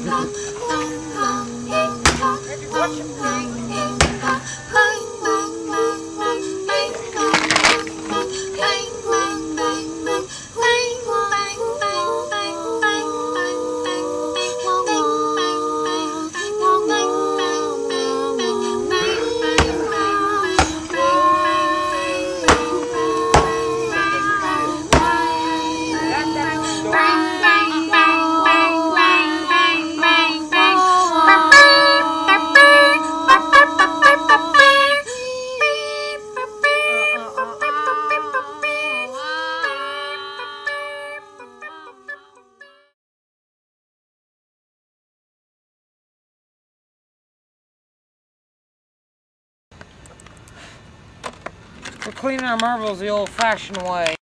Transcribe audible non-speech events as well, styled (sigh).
好 (laughs) We're cleaning our marbles the old-fashioned way.